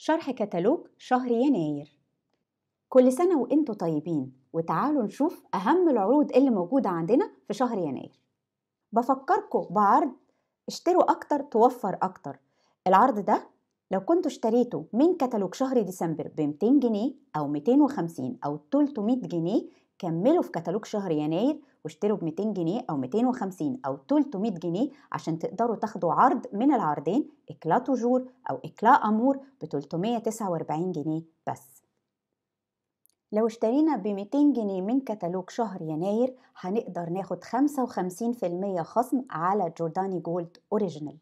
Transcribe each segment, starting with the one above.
شرح كتالوج شهر يناير. كل سنة وإنتوا طيبين وتعالوا نشوف أهم العروض اللي موجودة عندنا في شهر يناير. بفكركم بعرض اشتروا أكتر توفر أكتر. العرض ده لو كنتوا اشتريتوا من كتالوج شهر ديسمبر ب 200 جنيه أو 250 أو 300 جنيه كملوا في كتالوج شهر يناير واشتروا ب 200 جنيه أو 250 أو 300 جنيه عشان تقدروا تاخدوا عرض من العرضين إكلا توجور أو إكلا أمور ب 349 جنيه بس. لو اشترينا ب 200 جنيه من كتالوج شهر يناير هنقدر ناخد 55% خصم على Giordani Gold Original.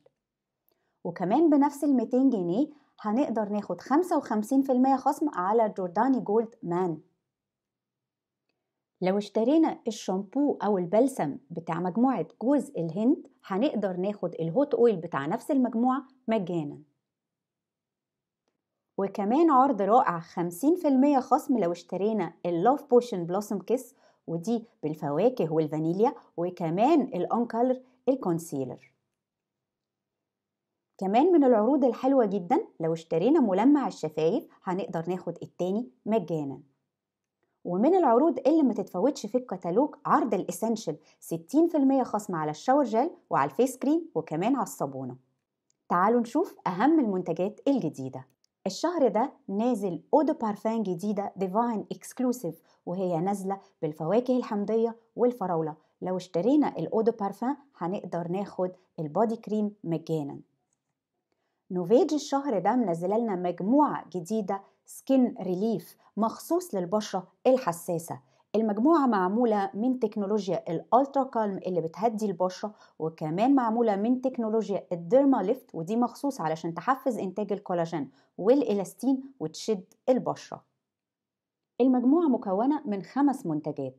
وكمان بنفس ال 200 جنيه هنقدر ناخد 55% خصم على Giordani Gold Man. لو اشترينا الشامبو أو البلسم بتاع مجموعة جوز الهند هنقدر ناخد ال hot oil بتاع نفس المجموعة مجانا. وكمان عرض رائع 50% خصم لو اشترينا ال Love Potion Blossom Kiss ودي بالفواكه والفانيليا وكمان ال OnColour ال concealer كمان من العروض الحلوة جدا لو اشترينا ملمع الشفايف هنقدر ناخد التاني مجانا. ومن العروض اللي ما تتفوتش في الكتالوج عرض ال Essential 60% خصم على ال shower gel وعلى ال face cream وكمان على الصابونة. تعالوا نشوف أهم المنتجات الجديدة. الشهر ده نازل eau de parfum جديدة Divine Exclusive وهي نازلة بالفواكه الحمضية والفراولة. لو اشترينا ال eau de parfum هنقدر ناخد ال body cream مجانا. NovAge الشهر ده منزلة لنا مجموعة جديدة Skinrelief مخصوص للبشرة الحساسة. المجموعة معمولة من تكنولوجيا ال Ultra Calm اللي بتهدي البشرة وكمان معمولة من تكنولوجيا ال Derma Lift ودي مخصوص علشان تحفز إنتاج الكولاجين والإلاستين وتشد البشرة. المجموعة مكونة من خمس منتجات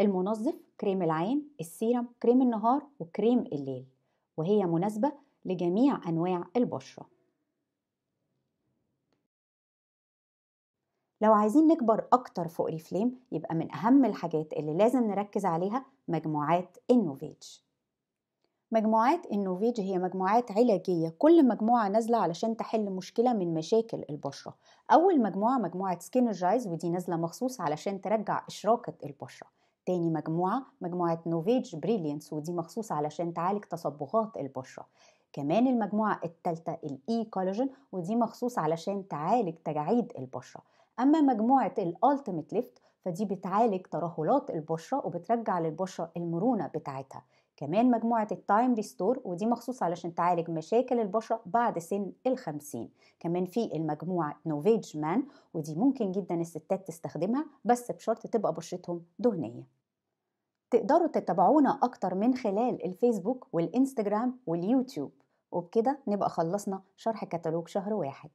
المنظف كريم العين السيرم كريم النهار وكريم الليل وهي مناسبة لجميع أنواع البشرة. لو عايزين نكبر أكتر في Oriflame يبقى من أهم الحاجات اللي لازم نركز عليها مجموعات ال NovAge. مجموعات ال NovAge هي مجموعات علاجية كل مجموعة نازلة علشان تحل مشكلة من مشاكل البشرة. أول مجموعة مجموعة Skinergise ودي نازلة مخصوص علشان ترجع إشراقة البشرة. تاني مجموعة مجموعة NovAge Brilliance ودي مخصوص علشان تعالج تصبغات البشرة. كمان المجموعة التالتة ال Ecollagen ودي مخصوص علشان تعالج تجاعيد البشرة. أما مجموعة ال Ultimate Lift فدي بتعالج ترهلات البشرة وبترجع للبشرة المرونة بتاعتها. كمان مجموعة ال Time Restore ودي مخصوص علشان تعالج مشاكل البشرة بعد سن الخمسين كمان في المجموعة NovAge Men ودي ممكن جدا الستات تستخدمها بس بشرط تبقى بشرتهم دهنية. تقدروا تتابعونا أكتر من خلال الفيسبوك والإنستجرام واليوتيوب. وبكده نبقى خلصنا شرح كتالوج شهر واحد.